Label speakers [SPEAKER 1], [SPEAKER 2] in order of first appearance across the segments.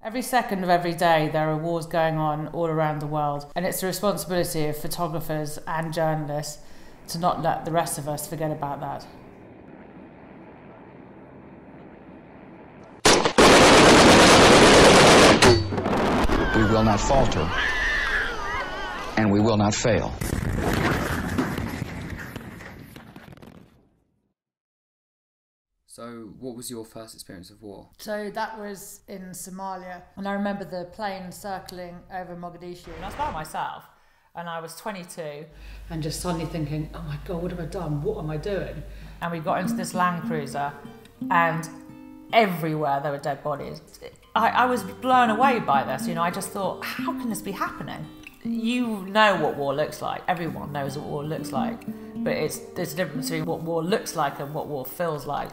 [SPEAKER 1] Every second of every day, there are wars going on all around the world, and it's the responsibility of photographers and journalists to not let the rest of us forget about that.
[SPEAKER 2] We will not falter, and we will not fail.
[SPEAKER 3] So, what was your first experience of war?
[SPEAKER 1] So that was in Somalia, and I remember the plane circling over Mogadishu, and I was by myself, and I was 22, and just suddenly thinking, "Oh my God, what have I done? What am I doing?" And we got into this Land Cruiser, and everywhere there were dead bodies. I, I was blown away by this. You know, I just thought, how can this be happening? You know what war looks like. Everyone knows what war looks like, but it's there's a difference between what war looks like and what war feels like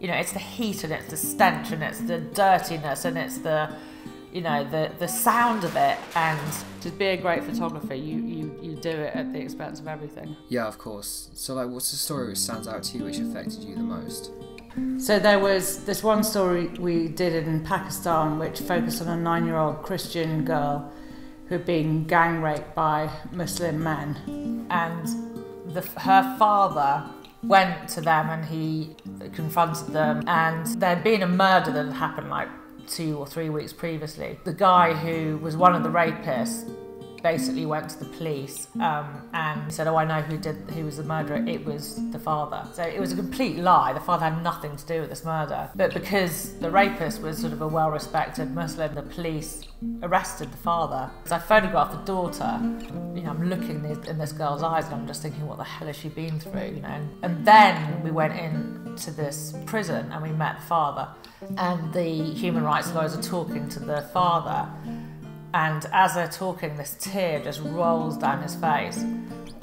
[SPEAKER 1] you know, it's the heat and it's the stench and it's the dirtiness and it's the, you know, the the sound of it. And to be a great photographer, you you you do it at the expense of everything.
[SPEAKER 3] Yeah, of course. So, like, what's the story which stands out to you, which affected you the most?
[SPEAKER 1] So there was this one story we did in Pakistan, which focused on a nine-year-old Christian girl who had been gang raped by Muslim men, and the, her father went to them and he confronted them and there'd been a murder that had happened like two or three weeks previously. The guy who was one of the rapists basically went to the police um, and said, "Oh, I know who did who was the murderer. It was the father." So it was a complete lie. The father had nothing to do with this murder. But because the rapist was sort of a well-respected Muslim, the police arrested the father. So I photographed the daughter. You know, I'm looking in this girl's eyes and I'm just thinking, "What the hell has she been through?" You know. And then we went in to this prison and we met the father. And the human rights lawyers are talking to the father and as they're talking, this tear just rolls down his face.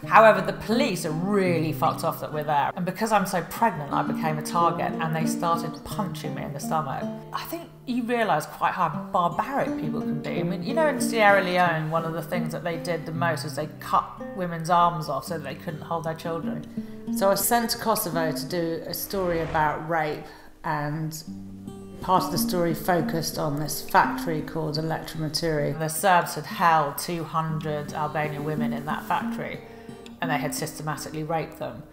[SPEAKER 1] However, the police are really fucked off that we're there. And because I'm so pregnant, I became a target and they started punching me in the stomach. I think you realise quite how barbaric people can be. I mean, you know, in Sierra Leone, one of the things that they did the most was they cut women's arms off so they couldn't hold their children. So I was sent to Kosovo to do a story about rape and part of the story focused on this factory called Electromaturi. The Serbs had held 200 Albanian women in that factory and they had systematically raped them.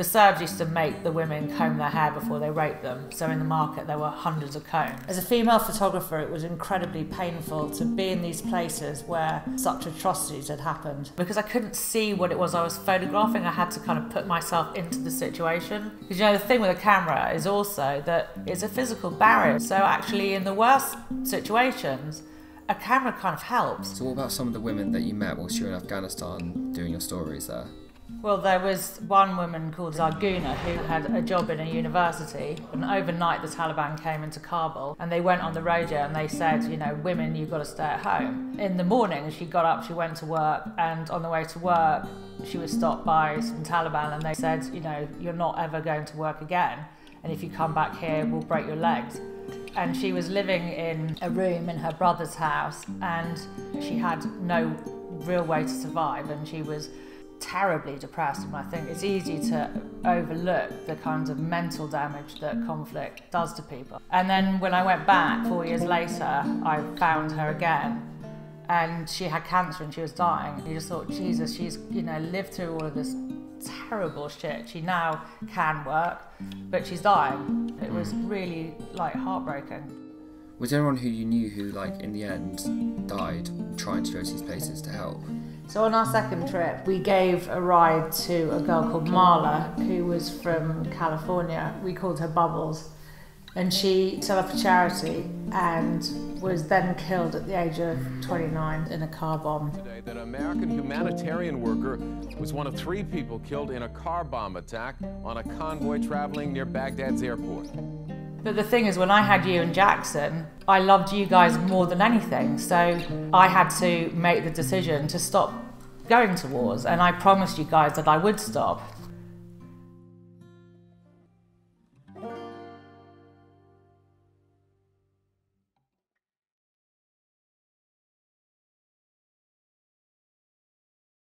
[SPEAKER 1] The Serbs used to make the women comb their hair before they raped them, so in the market there were hundreds of combs. As a female photographer, it was incredibly painful to be in these places where such atrocities had happened. Because I couldn't see what it was I was photographing, I had to kind of put myself into the situation. Because you know, the thing with a camera is also that it's a physical barrier, so actually, in the worst situations, a camera kind of helps.
[SPEAKER 3] So, what about some of the women that you met whilst you were in Afghanistan doing your stories there?
[SPEAKER 1] Well, there was one woman called Zarguna who had a job in a university, and overnight the Taliban came into Kabul and they went on the radio and they said, you know, women, you've got to stay at home. In the morning, she got up, she went to work, and on the way to work, she was stopped by some Taliban and they said, you know, you're not ever going to work again, and if you come back here, we'll break your legs. And she was living in a room in her brother's house, and she had no real way to survive, and she was terribly depressed and I think it's easy to overlook the kinds of mental damage that conflict does to people. And then when I went back four years later, I found her again and she had cancer and she was dying. You just thought, Jesus, she's, you know, lived through all of this terrible shit. She now can work, but she's dying. It was really like heartbreaking.
[SPEAKER 3] Was there anyone who you knew who, like, in the end died trying to go to these places to help?
[SPEAKER 1] So on our second trip, we gave a ride to a girl called Marla, who was from California. We called her Bubbles. And she set up a charity and was then killed at the age of 29 in a car bomb.
[SPEAKER 4] Today, that American humanitarian worker was one of three people killed in a car bomb attack on a convoy traveling near Baghdad's airport.
[SPEAKER 1] But the thing is, when I had you and Jackson, I loved you guys more than anything. So I had to make the decision to stop going to wars. And I promised you guys that I would stop.